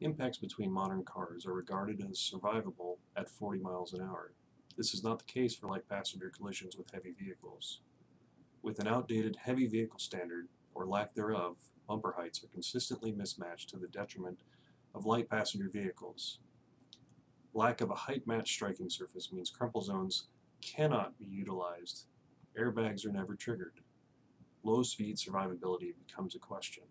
Impacts between modern cars are regarded as survivable at 40 miles an hour. This is not the case for light passenger collisions with heavy vehicles. With an outdated heavy vehicle standard, or lack thereof, bumper heights are consistently mismatched to the detriment of light passenger vehicles. Lack of a height-matched striking surface means crumple zones cannot be utilized. Airbags are never triggered. Low speed survivability becomes a question.